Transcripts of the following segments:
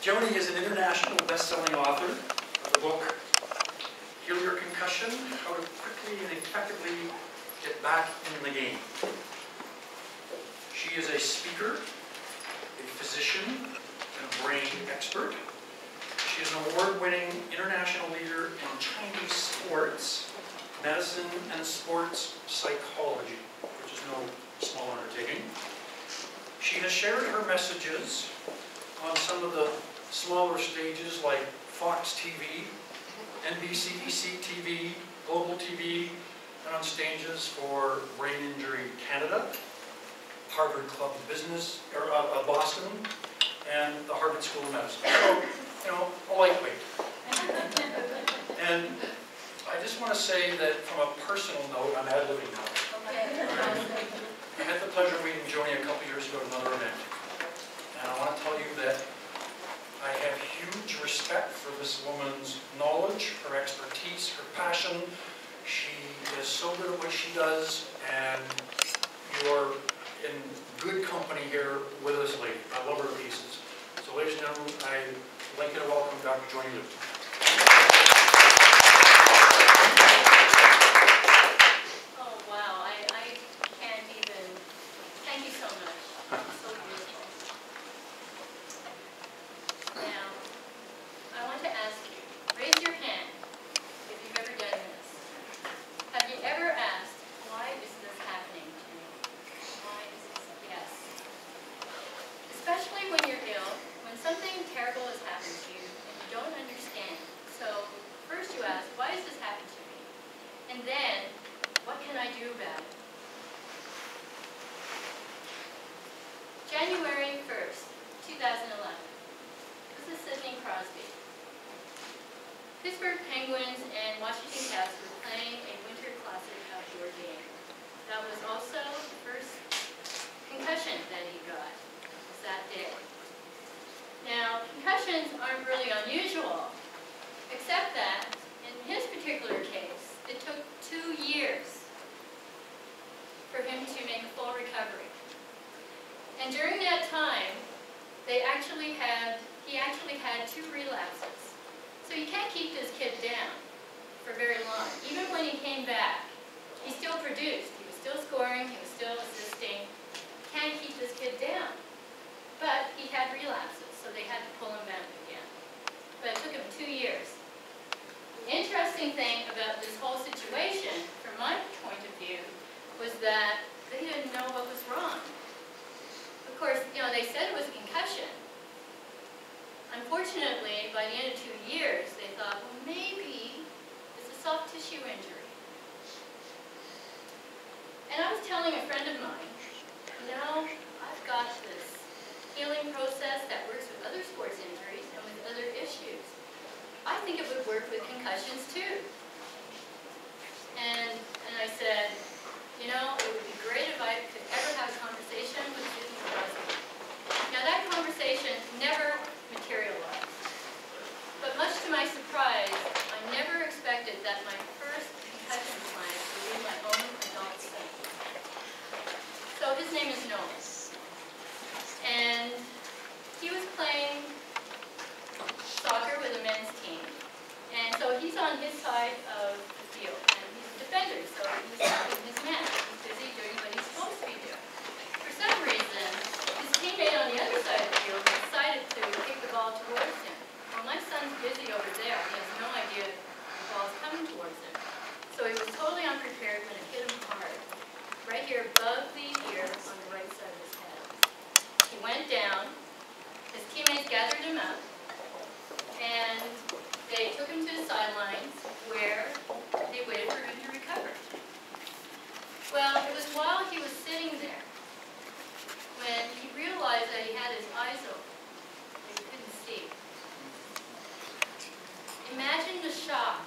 Joanny is an international best-selling author of the book Heal Your Concussion, How to Quickly and Effectively Get Back in the Game. She is a speaker, a physician, and a brain expert. She is an award-winning international leader in Chinese sports, medicine, and sports psychology, which is no small undertaking. She has shared her messages on some of the smaller stages like Fox TV, NBC TV, Global TV, and on stages for Brain Injury Canada, Harvard Club of Business, or uh, uh, Boston, and the Harvard School of Medicine. So, you know, a lightweight. and I just want to say that from a personal note, I'm ad-libbing now. I had the pleasure of meeting Joanny a couple years ago at another event. And I want to tell you that I have huge respect for this woman's knowledge, her expertise, her passion. She is so good at what she does, and you're in good company here with us lady. I love her pieces. So ladies and gentlemen, I'd like you to welcome Dr. think it would work with concussions too. And, and I said, you know, it would be great if I could ever have a conversation with Susan Wozniak. Now that conversation never materialized. But much to my surprise, I never expected that my first concussion client would be my own adult son. So his name is Noah. And he was playing on his side of the field, and he's a defender, so he's in his man. He's busy doing what he's supposed to be doing. For some reason, his teammate on the other side of the field decided to kick the ball towards him. Well, my son's busy over there. He has no idea the ball's coming towards him. So he was totally unprepared when it hit him hard, right here above the ear on the right side of his head. He went down, his teammates gathered him up, and they took him to the sidelines where they waited for him to recover. Well, it was while he was sitting there when he realized that he had his eyes open. He couldn't see. Imagine the shock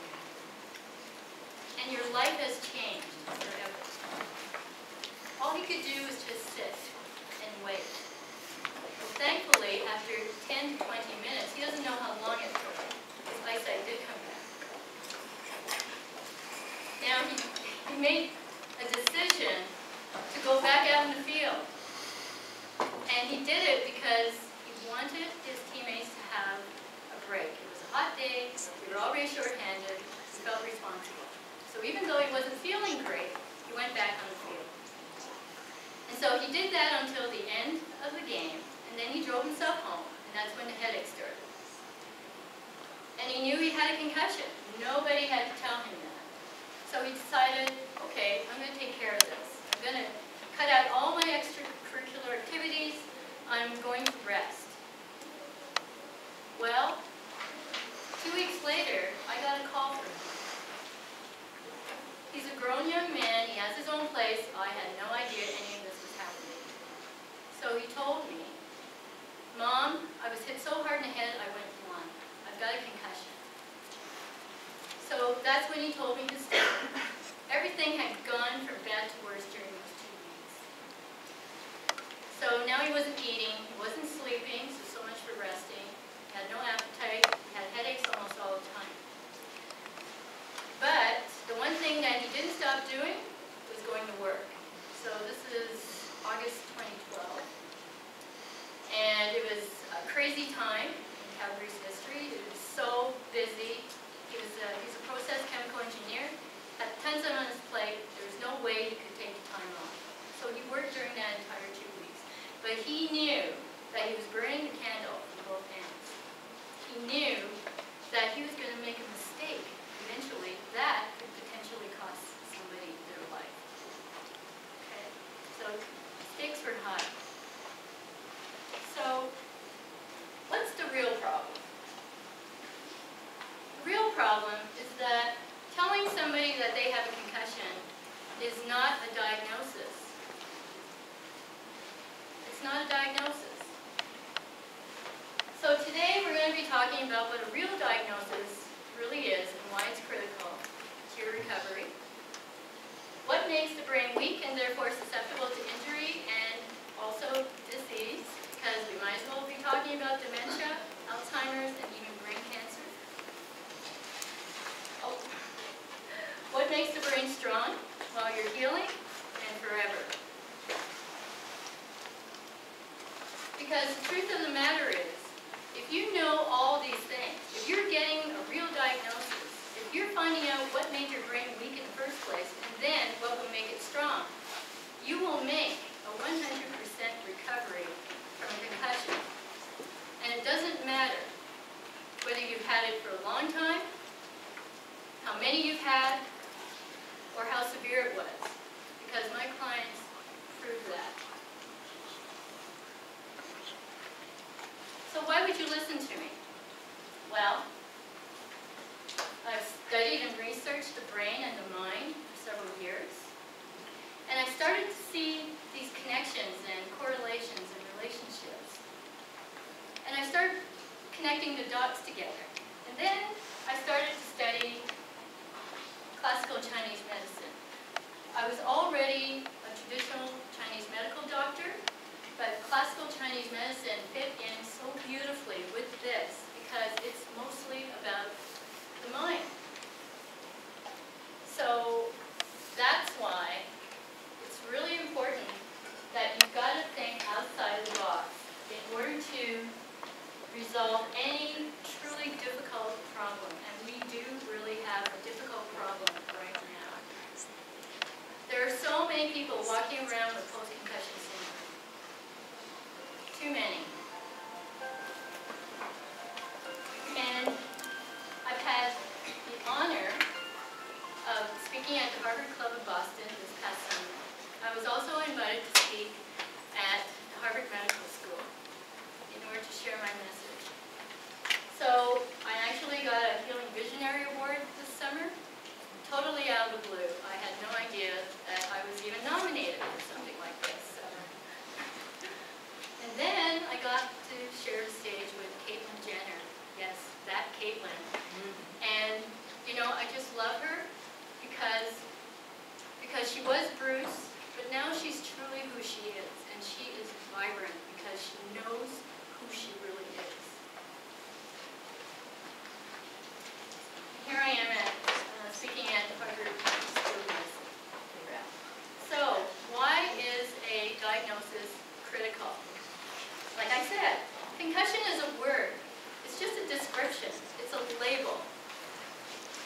and your life has changed forever. All he could do was just sit and wait. Thankfully, after 10 to 20 minutes, he doesn't know how long it took. Like I did come back. Now he, he made a decision to go back out in the field. And he did it because he wanted his teammates to have a break. It was a hot day, we were already shorthanded, he felt responsible. So even though he wasn't feeling great, he went back on the field. And so he did that until the end of the game, and then he drove himself home, and that's when the headache started. And he knew he had a concussion. Nobody had to tell him that. So he decided, okay, I'm going to take care of this. I'm going to cut out all my extracurricular activities. I'm going to rest. Well, two weeks later, I got a call from him. He's a grown young man, he has his own place, I had no idea any of this was happening. So he told me, Mom, I was hit so hard in the head I went got a concussion. So that's when he told me to stop. Everything had gone from bad to worse during those two weeks. So now he wasn't eating, he wasn't sleeping, so so much for resting. He had no appetite, he had headaches almost all the time. But the one thing that he didn't stop doing was going to work. So this is August 2012. And it was a crazy time in Calgary's history. So busy. He was a, he's a process chemical engineer, had tons on his plate. There was no way he could take the time off. So he worked during that entire two weeks. But he knew that he was burning the candle in both ends. He knew that he was going to make a mistake eventually. That could potentially cost somebody their life. Okay? So stakes were high.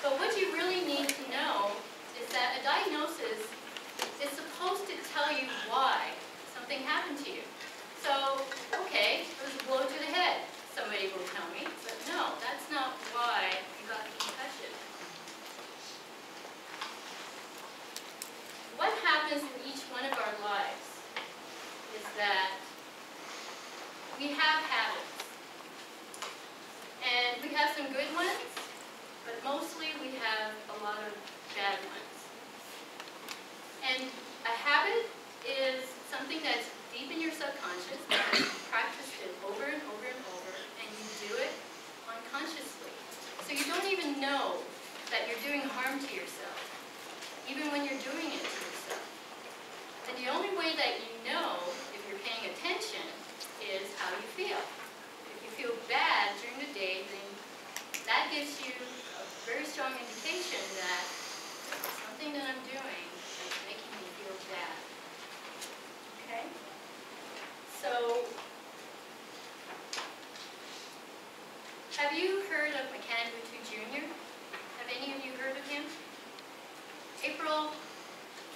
But what you really need to know is that a diagnosis is supposed to tell you why something happened to you. So, okay, it was a blow to the head, somebody will tell me. But no, that's not why you got the concussion. What happens in each one of our lives is that we have habits. And we have some good ones, but most bad ones. And a habit is something that's deep in your subconscious, you practiced it over and over and over, and you do it unconsciously. So you don't even know that you're doing harm to yourself, even when you're doing it to yourself. And the only way that you know, if you're paying attention, is how you feel. If you feel bad during the day, then that gives you a very strong indication that something that I'm doing is making me feel bad. Okay? So, have you heard of McCann Butu Jr.? Have any of you heard of him? April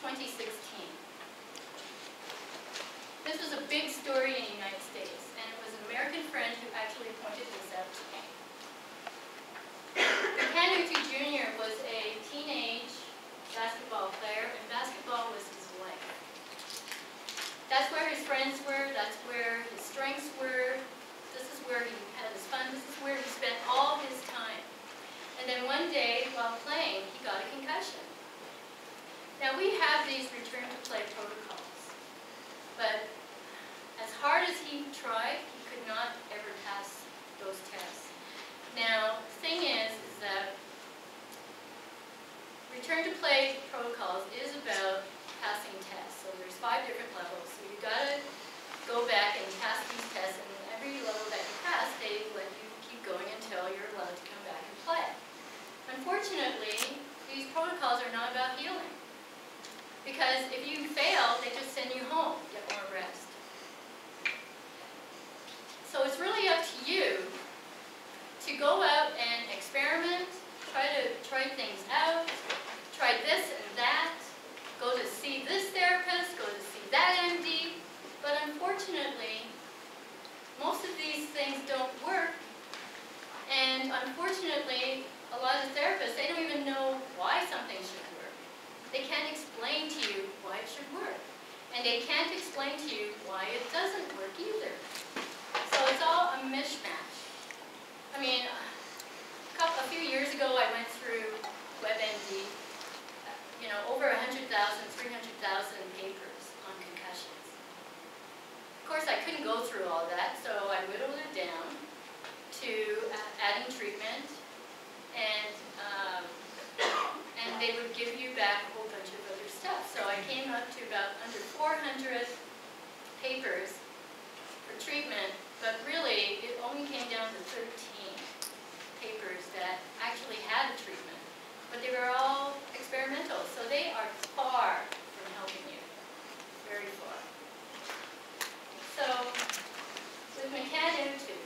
2016. This was a big story in the United States, and it was an American friend who actually pointed this out to me. Butu Jr. was a teenage basketball player, and basketball was his life. That's where his friends were, that's where his strengths were, this is where he had his fun, this is where he spent all his time. And then one day, while playing, he got a concussion. Now, we have these return to play protocols, but as hard as he tried, he could not ever pass those tests. Now, the thing is, is that return to play protocols is about passing tests. So there's five different levels. So you've got to go back and pass these tests, and every level that you pass, they let you keep going until you're allowed to come back and play. Unfortunately, these protocols are not about healing. Because if you fail, they just send you home, get more rest. So it's really up to you to go out and experiment, try to try things out, try this and that, go to see this therapist, go to see that MD, but unfortunately, most of these things don't work, and unfortunately, a lot of therapists, they don't even know why something should work. They can't explain to you why it should work, and they can't explain to you why it doesn't work either. So it's all a mishmash. I mean, a couple, a few years ago, I went through WebMD, you know, over 100,000, 300,000 papers on concussions. Of course, I couldn't go through all that, so I whittled it down to uh, adding treatment, and um, and they would give you back a whole bunch of other stuff. So I came up to about under 400 papers for treatment, but really, it only came down to 13 papers that actually had a treatment. But they were all experimental, so they are far from helping you, very far. So, with McCann too,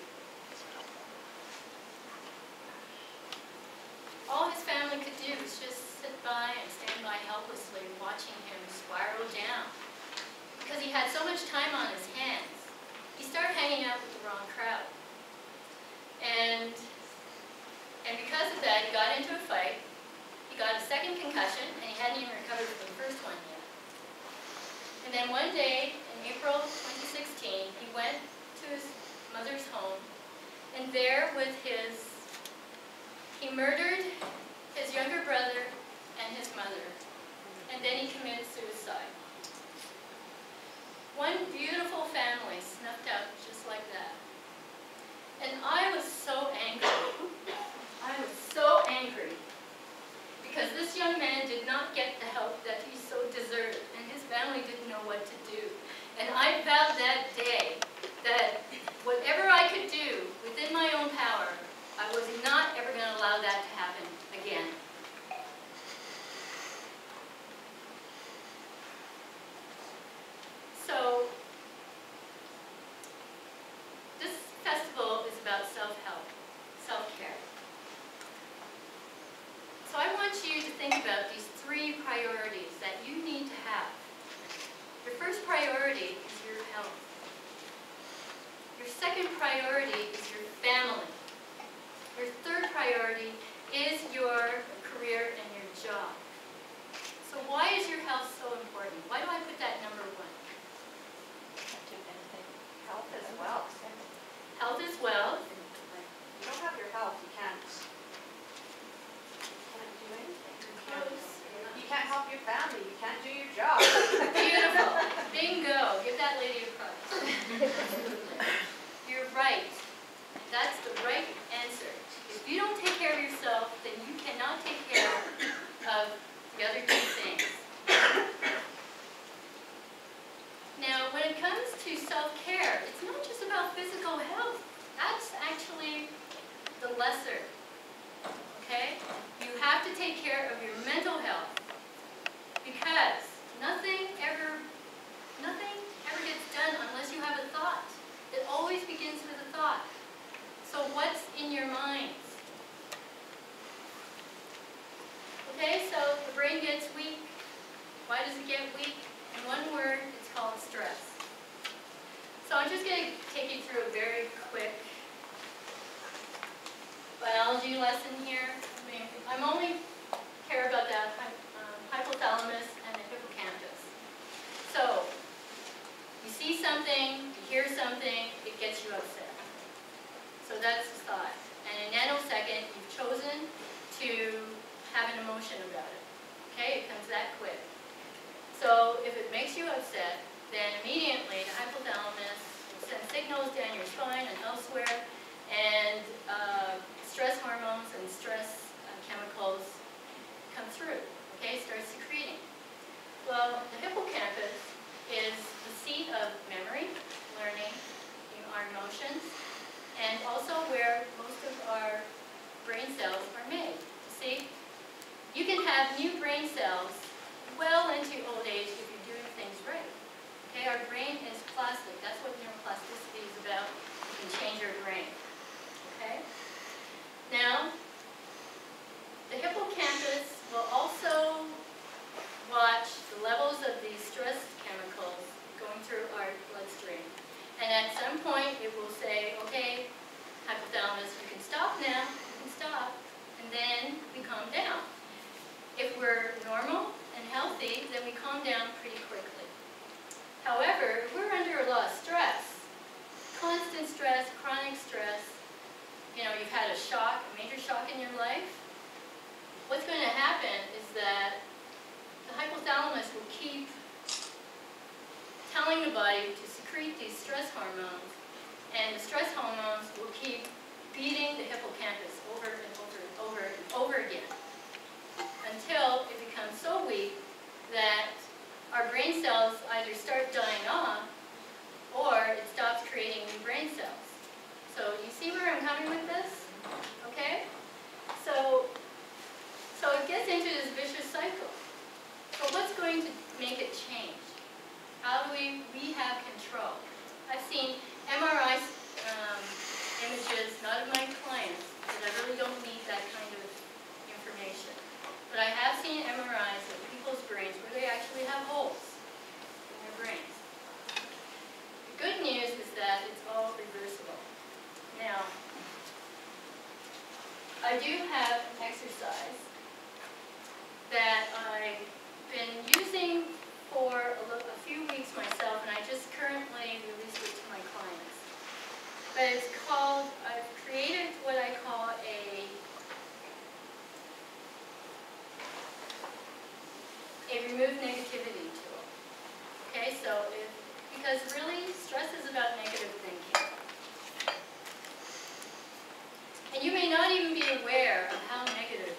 all his family could do was just sit by and stand by helplessly watching him spiral down. Because he had so much time on his hands, he started hanging out with the wrong crowd. And, and because of that, he got into a fight. He got a second concussion, and he hadn't even recovered from the first one yet. And then one day, in April 2016, he went to his mother's home, and there with his, he murdered his younger brother and his mother, and then he committed suicide. One beautiful family snuffed out just like that. And I was so angry. I was so angry. Because this young man did not get the help that he so deserved, and his family didn't know what to do. And I vowed that day that whatever I could do within my own power, I was not ever going to allow that to happen again. So, this festival is about self-help, self-care. So I want you to think about these three priorities that you need to have. Your first priority is your health. Your second priority is your family. Your third priority is your career and your job. So why is your health so important? Why do I put that number one? Health is wealth. Health is wealth. You don't have your health, you can't, can't do anything. You can't- You can't help your family, you can't do your job. Beautiful. Bingo. Give that lady a prize. You're right. That's the right answer. If you don't take care of yourself, then you cannot take care of the other two things. Now, when it comes to self-care, it's not just about physical health. That's actually the lesser. Okay? You have to take care of your mental health. Because nothing ever, nothing ever gets done unless you have a thought. It always begins with a thought. So what's in your minds? Okay, so the brain gets weak. Why does it get weak? In one word, it's called stress. So I'm just going to take you through a very quick biology lesson here. I mean, I'm only care about that hypothalamus and the hippocampus. So, you see something, you hear something, it gets you upset. So that's the thought. And in a nanosecond, you've chosen to have an emotion about it. Okay, it comes that quick. So if it makes you upset, then immediately the hypothalamus sends signals down your spine and elsewhere, and uh, stress hormones and stress uh, chemicals come through, okay, start secreting. Well, the hippocampus is the seat of memory, learning, you know, our emotions, and also where most of our brain cells are made. See, you can have new brain cells well into old age if you're doing things right. Okay, our brain is plastic. That's what neuroplasticity is about. You can change your brain. Okay? Now, the hippocampus will also watch the levels of these stress chemicals going through our bloodstream. And at some point, it will say, okay, hypothalamus, you can stop now, you can stop, and then we calm down. If we're normal and healthy, then we calm down pretty quickly. However, if we're under a lot of stress, constant stress, chronic stress, you know, you've had a shock, a major shock in your life, what's going to happen is that the hypothalamus will keep telling the body to secrete these stress hormones, and the stress hormones will keep beating the hippocampus over and over and over and over again until it becomes so weak that our brain cells either start dying off or it stops creating new brain cells. So you see where I'm coming with this? Okay? So, gets into this vicious cycle. So what's going to make it change? How do we, we have control? I've seen MRI um, images, not of my clients, because I really don't need that kind of information. But I have seen MRIs of people's brains where they actually have holes in their brains. The good news is that it's all reversible. Now, I do have an exercise that I've been using for a, a few weeks myself, and I just currently released it to my clients. But it's called, I've created what I call a a remove negativity tool. Okay, so if, because really stress is about negative thinking. And you may not even be aware of how negative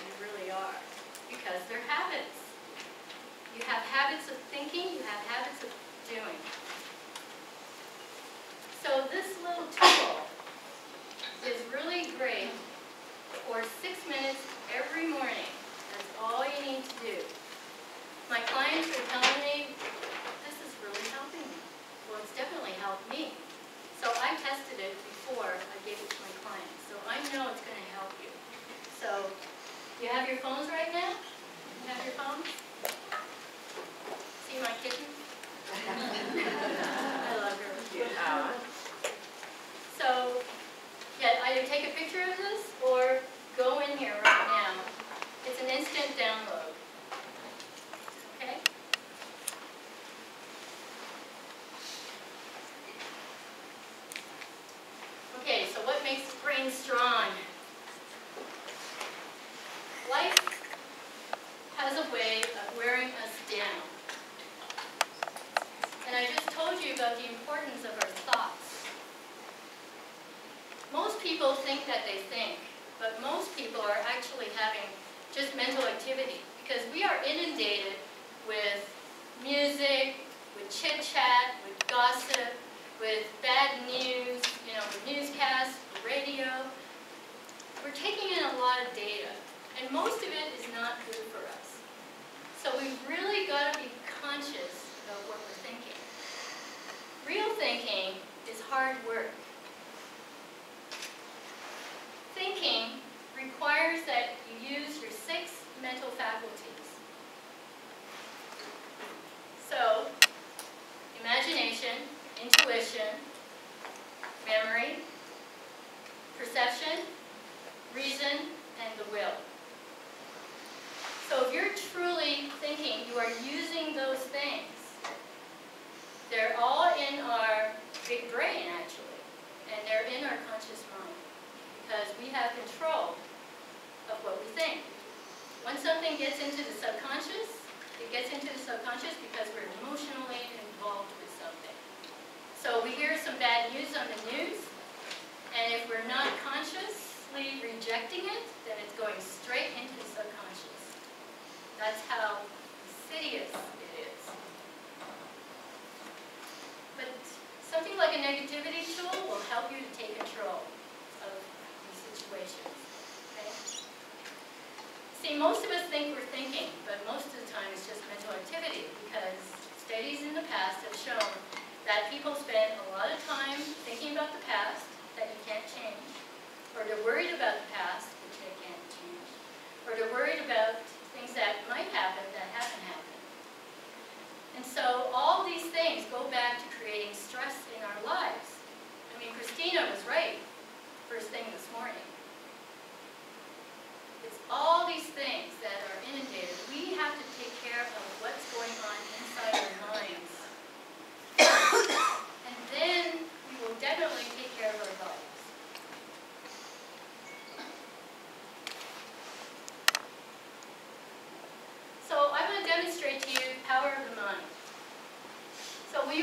because they're habits. You have habits of thinking, you have habits of doing. So this little tool is really great for six minutes every morning. That's all you need to do. My clients are telling me, this is really helping me. Well, it's definitely helped me. So I tested it before I gave it to my clients, so I know it's going to help you. So, you have your phones right now? Have your phone? See my kitchen. I love. So, yeah, either take a picture of this in our conscious mind because we have control of what we think. Once something gets into the subconscious, it gets into the subconscious because we're emotionally involved with something. So we hear some bad news on the news, and if we're not consciously rejecting it, then it's going straight into the subconscious. That's how insidious it is. But something like a negativity tool will help you to take control of these situations. Okay? See, most of us think we're thinking, but most of the time it's just mental activity because studies in the past have shown that people spend a lot of time thinking about the past that you can't change, or they're worried about the past, which they can't change, or they're worried about things that might happen that haven't happened. And so all these things go back to creating stress in our lives. I mean, Christina was right first thing this morning. It's all these things that are inundated. We have to take care of what's going on inside our minds. And then we will definitely take care of our bodies. So I'm going to demonstrate to you the power of the mind. So will you all stand up? Stand up, stretch your legs, pull them up. Okay. All right. So here are palms, okay? So there's a Uh,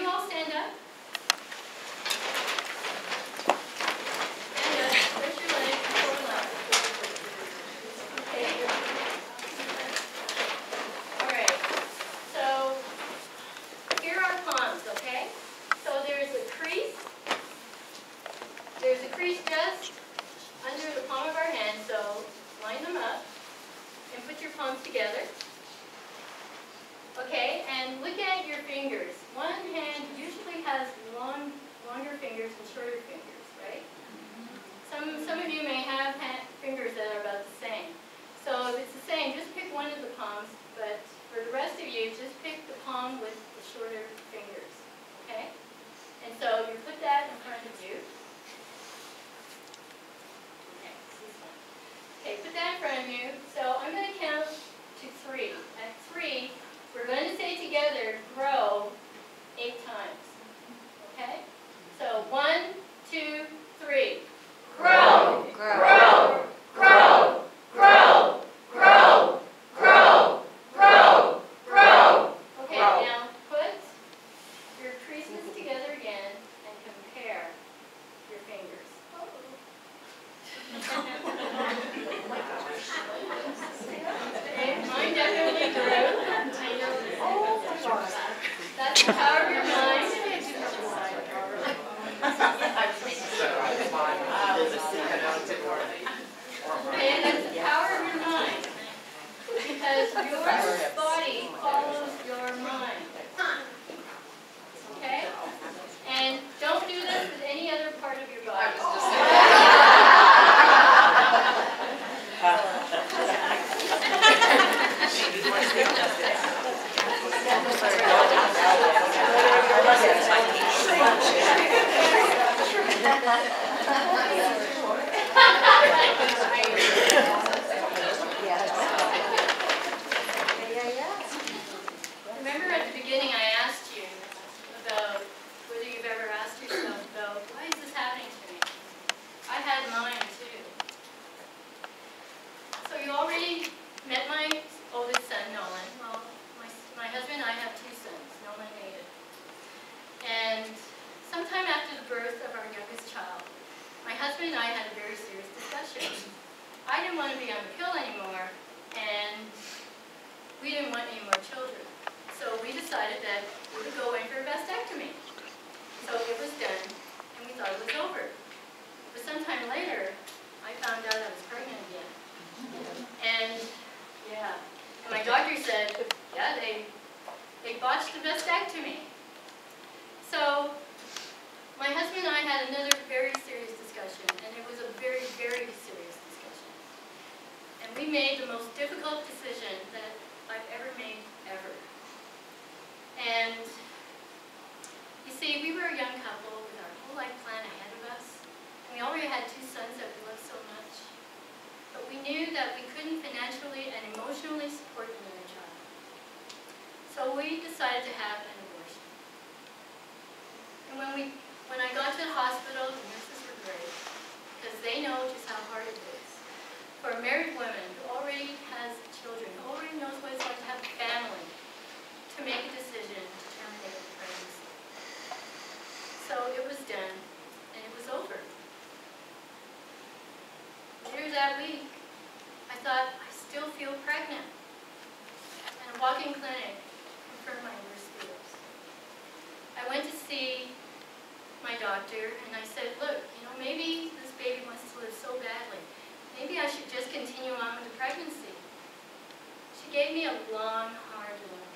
crease. There's a crease just under the palm of our hand, so line them up and put your palms together. Okay, and look at your fingers. One hand usually has long, longer fingers and shorter fingers, right? Some, some of you may have ha- fingers that are about the same. So if it's the same, just pick one of the palms, but for the rest of you, just pick the palm with the shorter fingers, okay? And so you put that in front of you. Okay. Okay, put that in front of you. So I'm going to count to three. At three, we're going to say together, grow, eight times. Okay? So one, two, three. Grow, grow, grow, grow, they know just how hard it is. For a married woman who already has children, who already knows what it's like to have a family, to make a decision to terminate the pregnancy. So it was done, and it was over. Later that week, I thought, I still feel pregnant. And a walk-in clinic confirmed my worst fears. I went to see my doctor, and I said, look, you know, maybe baby wants to live so badly. Maybe I should just continue on with the pregnancy. She gave me a long, hard look.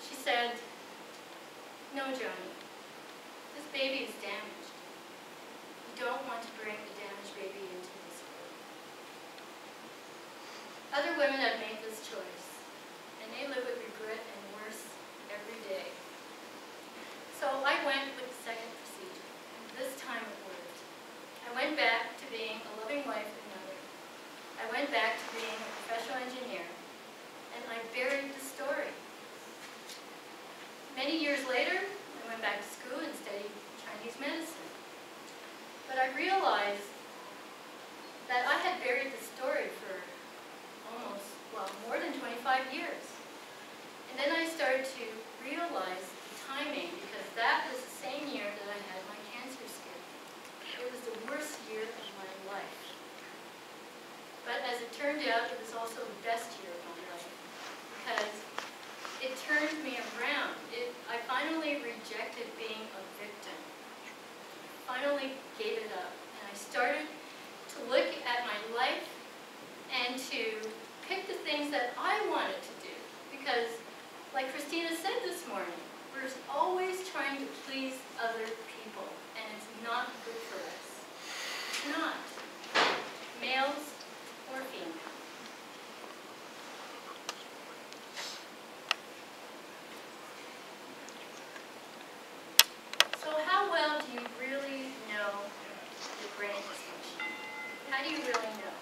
She said, no, Johnny, this baby is damaged. We don't want to bring the damaged baby into this world. Other women have made this choice, and they live with regret and worse every day. So I went with the second procedure, and this time went back to being a loving wife and mother. I went back to being a professional engineer, and I buried the story. Many years later, I went back to school and studied Chinese medicine. But I realized that I had buried the story for almost, well, more than 25 years. And then I started to realize the timing, because that was the same year that I had my cancer scare. It was the worst year of my life. But as it turned out, it was also the best year of my life, because it turned me around. It, I finally rejected being a victim. Finally gave it up. And I started to look at my life and to pick the things that I wanted to do. Because, like Christina said this morning, we're always trying to please other people, and it's not good for us. Not. Males or females. So how well do you really know the brain dysfunction? How do you really know?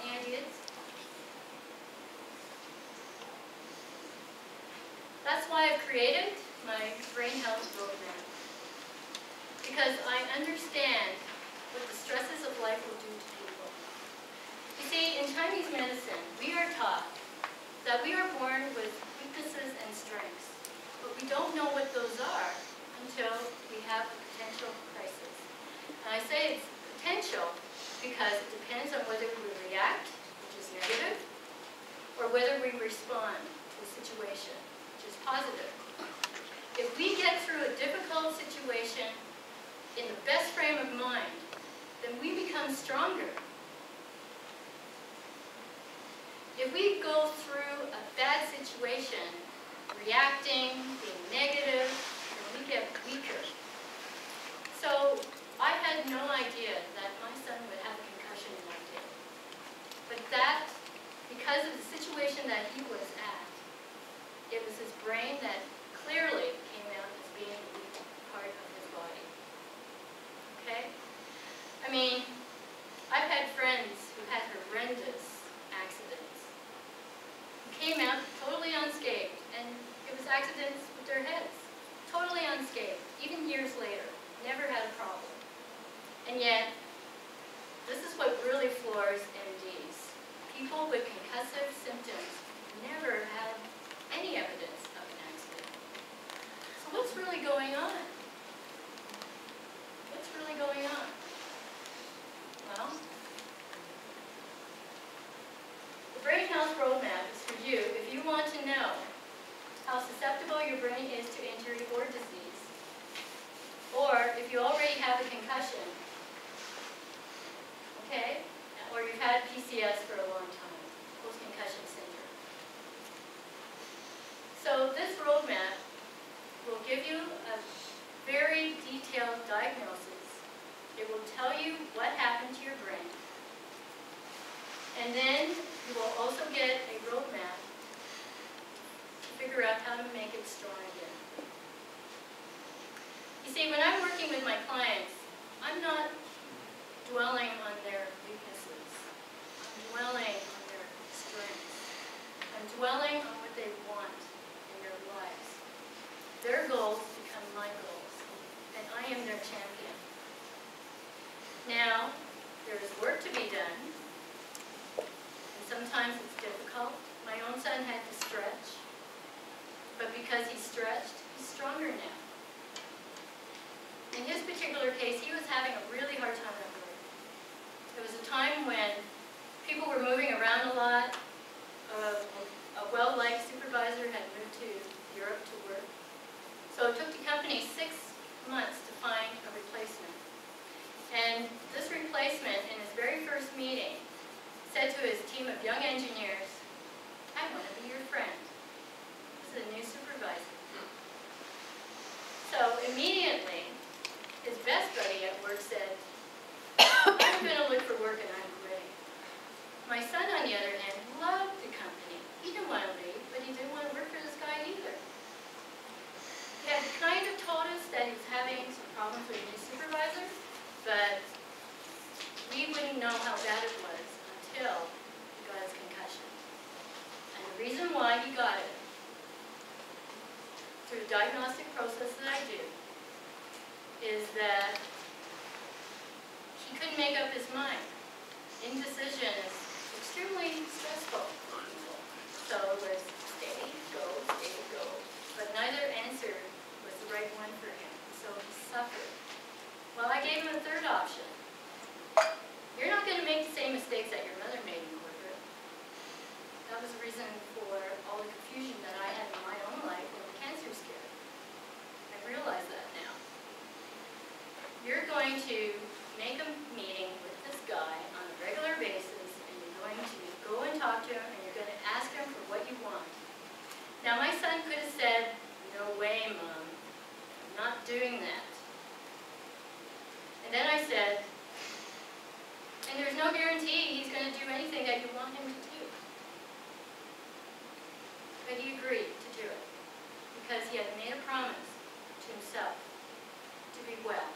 Any ideas? That's why I've created my brain health program. Because I understand what the stresses of life will do to people. You see, in Chinese medicine, we are taught that we are born with weaknesses and strengths, but we don't know what those are until we have a potential crisis. And I say it's potential because it depends on whether we react, which is negative, or whether we respond to a situation, which is positive. If we get through a difficult situation in the best frame of mind, then we become stronger. If we go through a bad situation, reacting, being negative, then we get weaker. So I had no idea that my son would have a concussion that day. But that, of the situation that he was at, it was his brain that clearly came out as being part of his body. Okay? I mean, I've had friends who had horrendous accidents. Who came out totally unscathed, and it was accidents with their heads. Totally unscathed, even years later. Never had a problem. And yet, this is what really floors MDs people with concussive symptoms never had any evidence of an accident. So what's really going on? What's really going on? Well, the Brain Health Roadmap is for you if you want to know how susceptible your brain is to injury or disease, or if you already have a concussion. Okay? or you've had PCS for a long time, post-concussion syndrome. So this roadmap will give you a very detailed diagnosis. It will tell you what happened to your brain. And then you will also get a roadmap to figure out how to make it strong again. You see, when I'm working with my clients, I'm not dwelling on their. Dwelling on their strengths. I'm dwelling on what they want in their lives. Their goals become my goals, and I am their champion. Now, there is work to be done, and sometimes it's difficult. My own son had to stretch, but because he stretched, he's stronger now. In his particular case, he was having a really hard time at work. It was a time when people were moving around a lot. A, a well-liked supervisor had moved to Europe to work. So it took the company six months to find a replacement. And this replacement, in his very first meeting, said to his team of young engineers, I want to be your friend. This is a new supervisor. So immediately, his best buddy at work said, I'm going to look for work and I'm. My son, on the other hand, loved the company. He didn't want to leave, but he didn't want to work for this guy either. He had kind of told us that he was having some problems with his supervisor, but we wouldn't know how bad it was until he got his concussion. And the reason why he got it, through the diagnostic process that I do, is that he couldn't make up his mind. Indecision is extremely stressful. So it was stay, go, stay, go. But neither answer was the right one for him, so he suffered. Well, I gave him a third option. You're not going to make the same mistakes that your mother made in corporate. That was the reason for all the confusion that I had in my own life the cancer scare. I realize that now. You're going to make a meeting with this guy on a regular basis, and you're going to go and talk to him, and you're going to ask him for what you want. Now, my son could have said, no way, Mom, I'm not doing that. And then I said, and there's no guarantee he's going to do anything that you want him to do. But he agreed to do it, because he had made a promise to himself to be well.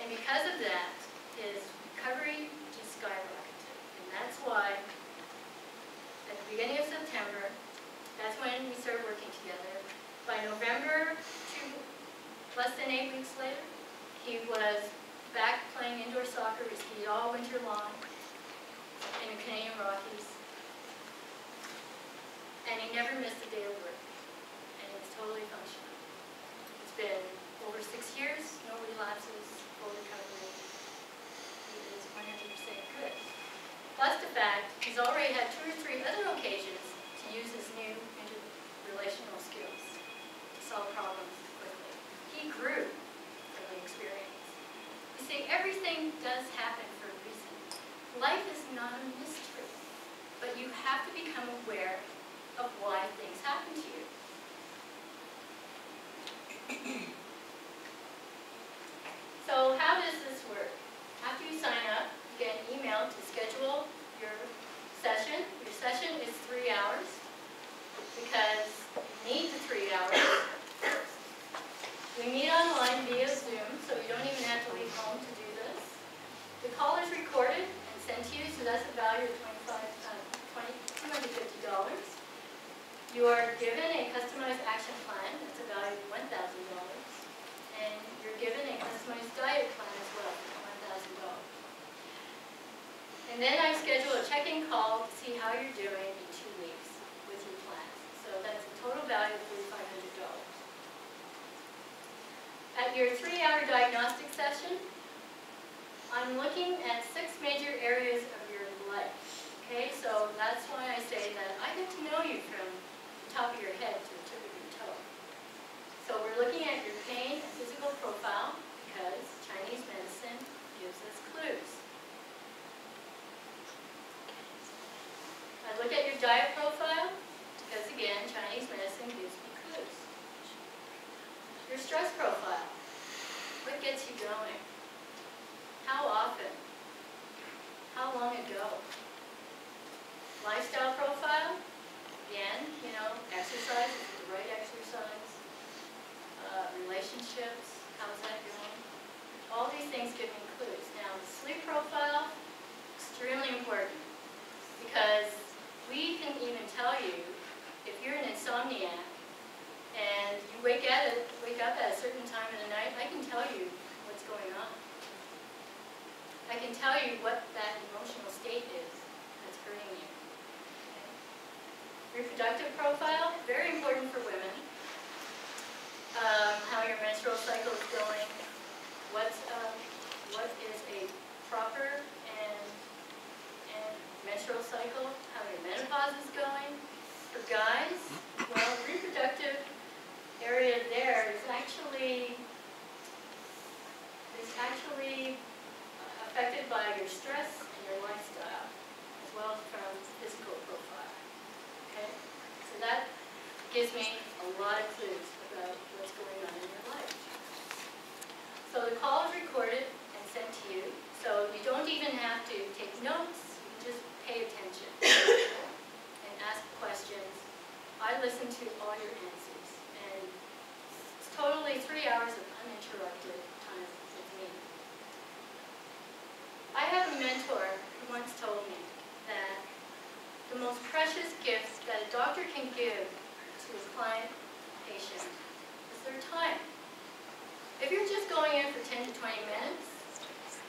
And because of that, his recovery just skyrocketed. And that's why, at the beginning of September, that's when we started working together. By November, two, less than eight weeks later, he was back playing indoor soccer. We skied all winter long in the Canadian Rockies. And he never missed a day of work. And was totally functional. It's been over six years, no relapses, full recovery. He is 100% good. Plus the fact, he's already had two or three other occasions to use his new interrelational skills to solve problems. He grew from the experience. You see, everything does happen for a reason. Life is not a mystery, but you have to become aware of why things happen to you. So how does this work? After you sign up, you get an email to schedule your session. Your session is three hours because you need the three hours. We meet online via Zoom, so you don't even have to leave home to do this. The call is recorded and sent to you, so that's a value of 25, uh, 20, $250. You are given a customized action plan, that's a value of $1,000. And you're given a customized diet plan as well for $1,000. And then I schedule a check-in call to see how you're doing in two weeks with your plan. So that's a total value of $3,500. At your three-hour diagnostic session, I'm looking at six major areas of life. Okay, so that's why I say that I get to know you from the top of your head to the tip of your toe. So we're looking at your pain and physical profile because Chinese medicine gives us clues. I look at your diet profile because again, Chinese medicine gives me clues. Your stress profile, what gets you going? How often? How long ago? Lifestyle profile? Again, you know, exercise, is the right exercise? Uh, relationships, how's that going? All these things give me clues. Now, the sleep profile, extremely important because we can even tell you if you're an insomniac and you wake at wake up at a certain time of the night, I can tell you what's going on. I can tell you what that emotional state is that's hurting you. Okay? Reproductive profile, very important for women. Um, how your menstrual cycle is going, what's, um, what is a proper and, and menstrual cycle, how your menopause is going. For guys, well, reproductive area there is actually, is actually affected by your stress and your lifestyle, as well as from physical profile. Okay? So that gives me a lot of clues about what's going on in your life. So the call is recorded and sent to you, so you don't even have to take notes, you just pay attention and ask questions. I listen to all your answers, and it's totally three hours of uninterrupted time with me. I have a mentor who once told me that the most precious gift that a doctor can give to his client, patient, is their time. If you're just going in for 10 to 20 minutes,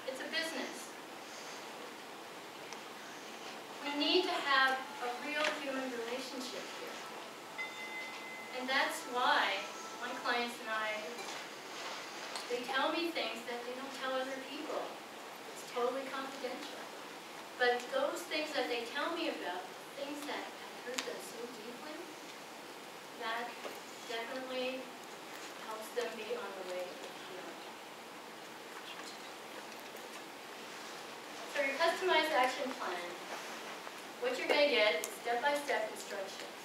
it's a business. We need to have a real human relationship here. And that's why my clients and I, they tell me things that they don't tell other people. Totally confidential. But those things that they tell me about, things that have hurt them so deeply, that definitely helps them be on the way of healing. So your customized action plan, what you're going to get is step-by-step instructions.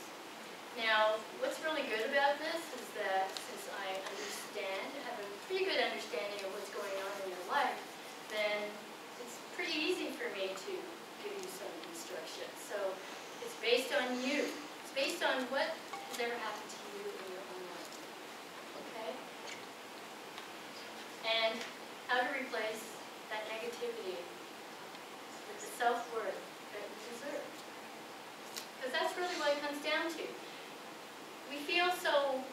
Now, what's really good about this is that since I understand, have a pretty good understanding of what's going on in your life, then easy for me to give you some instructions. So it's based on you. It's based on what has ever happened to you in your own life. Okay? And how to replace that negativity with the self-worth that you deserve. Because that's really what it comes down to. We feel so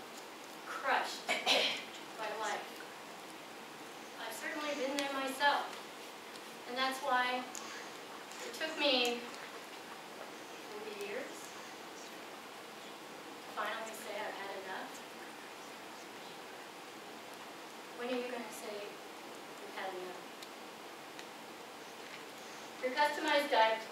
crushed by life. I've certainly been there myself. And that's why it took me 40 years to finally say I've had enough. When are you going to say you've had enough? Your customized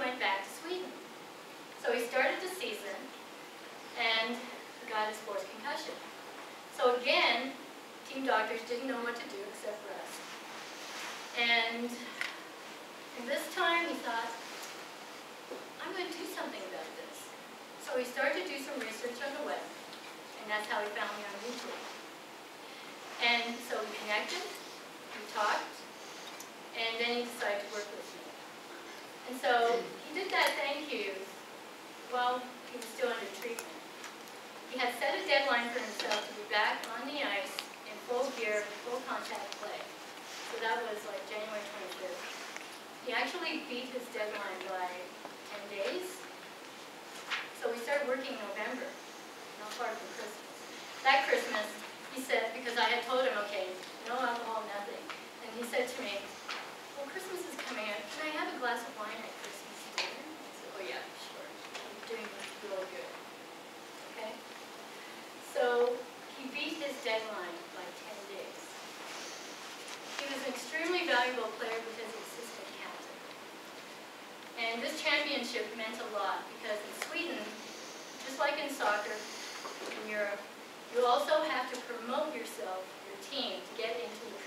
went back to Sweden. So he started the season and got his fourth concussion. So again, team doctors didn't know what to do except rest. And, and this time he thought, I'm going to do something about this. So he started to do some research on the web, and that's how he found me on YouTube. And so we connected, we talked, and then he decided to work with me. And so he did that thank you while he was still under treatment. He had set a deadline for himself to be back on the ice in full gear, full contact play. So that was like January 25th. He actually beat his deadline by 10 days. So we started working in November, not far from Christmas. That Christmas, he said, because I had told him, okay, no alcohol, nothing. And he said to me, well, Christmas is coming up. Can I have a glass of wine at Christmas dinner? Oh yeah, sure. You're doing really good. Okay? So he beat his deadline by 10 days. He was an extremely valuable player because was assistant captain. And this championship meant a lot because in Sweden, just like in soccer, in Europe, you also have to promote yourself, your team, to get into the Premier League. Okay?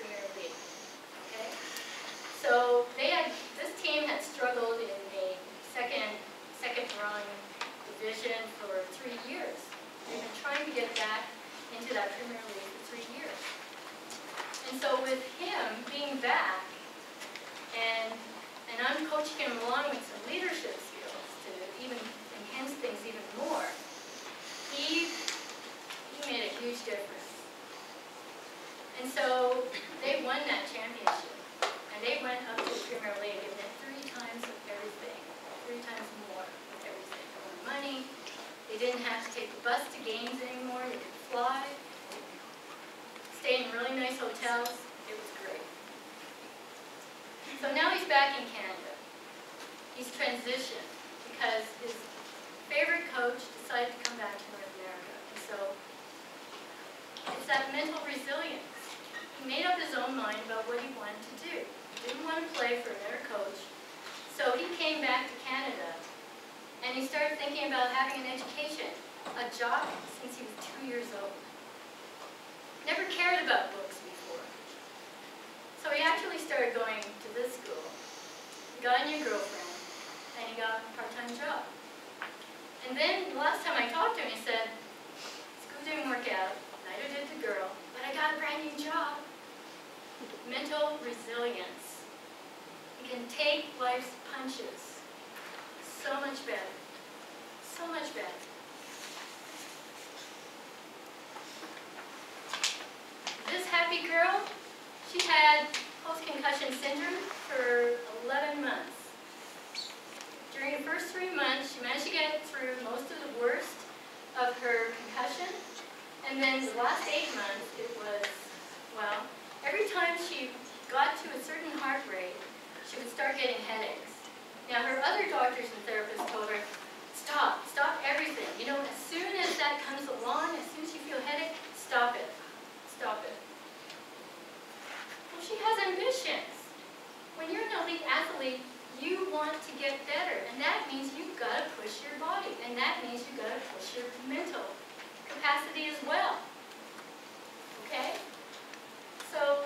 So they had, this team had struggled in a second, second run division for three years. They've been trying to get back into that Premier League for three years. And so with him being back, and, and I'm coaching him along with some leadership skills to even enhance things even more, he, he made a huge difference. And so they won that championship. And they went up to the Premier League and did three times of everything, three times more of everything. More money, they didn't have to take the bus to games anymore, they could fly, stay in really nice hotels, it was great. So now he's back in Canada. He's transitioned because his favorite coach decided to come back to North America. And so it's that mental resilience. He made up his own mind about what he wanted to do. He didn't want to play for another coach. So he came back to Canada and he started thinking about having an education, a job, since he was two years old. Never cared about books before. So he actually started going to this school. He got a new girlfriend, and he got a part-time job. And then, the last time I talked to him, he said, didn't work out, neither did the girl, but I got a brand new job. Mental resilience. You can take life's punches so much better, so much better. This happy girl, she had post-concussion syndrome for 11 months. During the first three months, she managed to get through most of the worst of her concussion. And then the last eight months, it was, well, every time she got to a certain heart rate, she would start getting headaches. Now, her other doctors and therapists told her, stop, stop everything. You know, as soon as that comes along, as soon as you feel headache, stop it, stop it. Well, she has ambitions. When you're an elite athlete, you want to get better, and that means you've got to push your body, and that means you've got to push your mental capacity as well. Okay? So,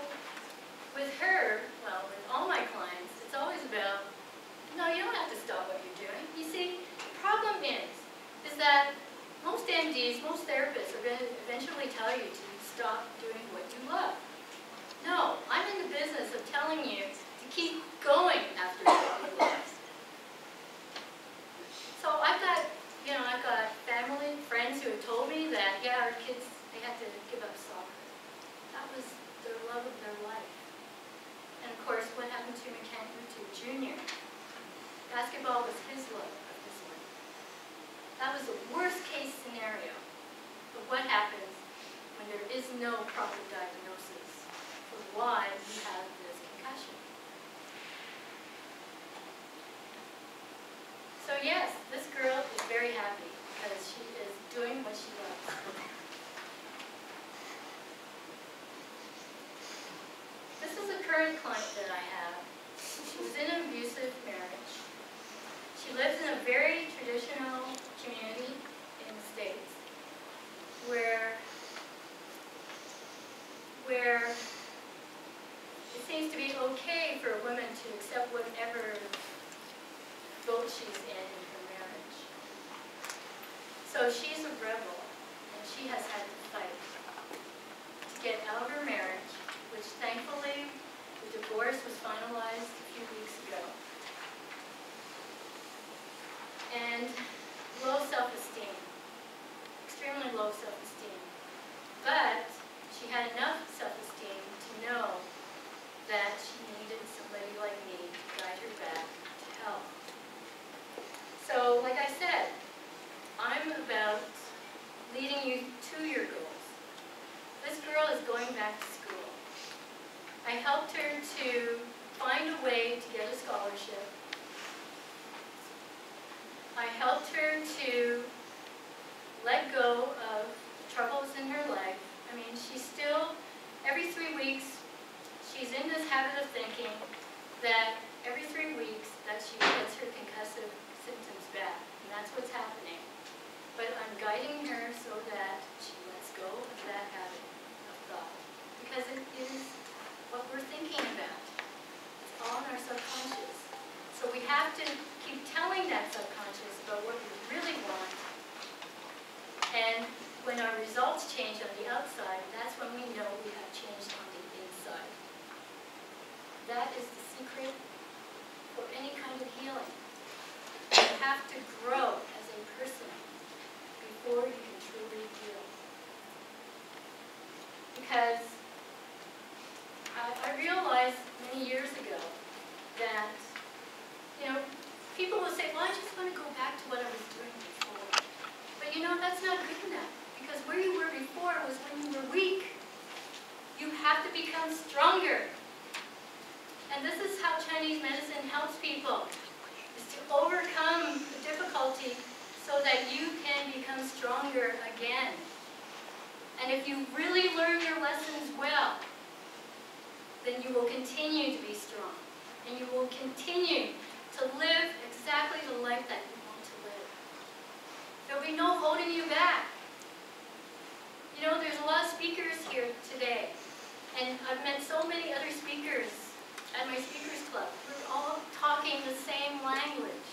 with her, well, with all my clients, it's always about, no, you don't have to stop what you're doing. You see, the problem is, is that most MDs, most therapists are going to eventually tell you to stop doing what you love. No, I'm in the business of telling you to keep going after what you love. So I've got, you know, I've got family, friends who have told me that, yeah, our kids, they had to give up soccer. That was their love of their life. And of course, what happened to McKent Mutu Jr.? Basketball was his love of his life. That was the worst case scenario. But what happens when there is no proper diagnosis for why you have this concussion? So yes, this girl is very happy because she is doing what she loves. This is a current client that I have. She was in an abusive marriage. She lives in a very traditional community in the States where, where it seems to be okay for a woman to accept whatever boat she's in in her marriage. So she's a rebel, and she has had to fight to get out of her marriage, which thankfully the divorce was finalized a few weeks ago. And low self-esteem, extremely low self-esteem. But she had enough self-esteem to know that she needed somebody like me to guide her back to health. So, like I said, I'm about leading you to your goals. This girl is going back to school. I helped her to find a way to get a scholarship. I helped her to let go of troubles in her life. I mean, she's still, every three weeks, she's in this habit of thinking that every three weeks that she gets her concussive symptoms back, and that's what's happening. But I'm guiding her so that she lets go of that habit of thought, because it is what we're thinking about. It's all in our subconscious. So we have to keep telling that subconscious about what we really want. And when our results change on the outside, that's when we know we have changed on the inside. That secret for any kind of healing. You have to grow as a person before you can truly heal. Because I, I realized many years ago that, you know, people will say, well, I just want to go back to what I was doing before. But you know, that's not good enough. Because where you were before was when you were weak. You have to become stronger. And this is how Chinese medicine helps people, is to overcome the difficulty so that you can become stronger again. And if you really learn your lessons well, then you will continue to be strong. And you will continue to live exactly the life that you want to live. There will be no holding you back. You know, there's a lot of speakers here today. And I've met so many other speakers at my speakers club. We're all talking the same language.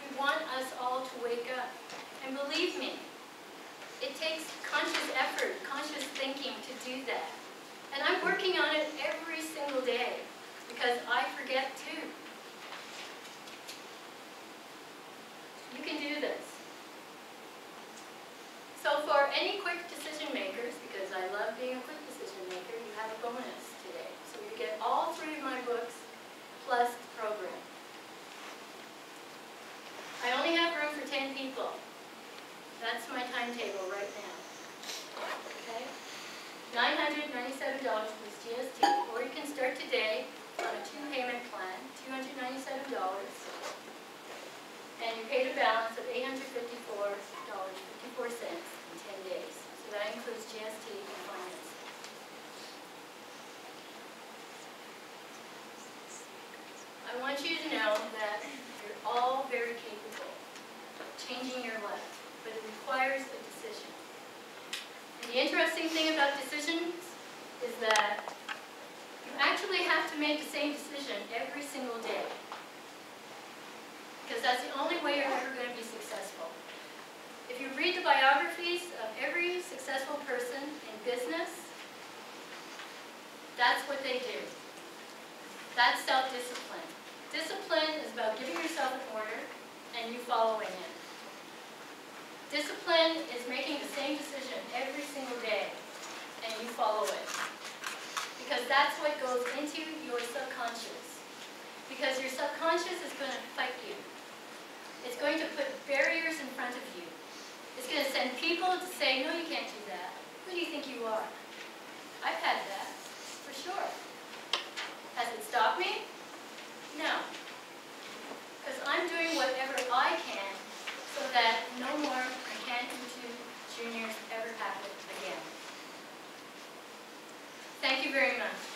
We want us all to wake up. And believe me, it takes conscious effort, conscious thinking to do that. And I'm working on it every single day because I forget too. You can do this. So for any quick decision makers, because I love being a quick decision maker, you have a bonus today. So you get all three of my books plus the program. I only have room for 10 people. That's my timetable right now. Okay? $997 plus GST, or you can start today on a two-payment plan, $297. And you pay the balance of $854.54 in 10 days. That includes GST and finance. I want you to know that you're all very capable of changing your life, but it requires a decision. And the interesting thing about decisions is that you actually have to make the same decision every single day. Because that's the only way you're ever going to be successful. If you read the biographies of every successful person in business, that's what they do. That's self-discipline. Discipline is about giving yourself an order and you following it. Discipline is making the same decision every single day and you follow it. Because that's what goes into your subconscious. Because your subconscious is going to fight you. It's going to put barriers in front of you. It's going to send people to say, no, you can't do that. Who do you think you are? I've had that, for sure. Has it stopped me? No. Because I'm doing whatever I can so that no more can into juniors ever happen again. Thank you very much.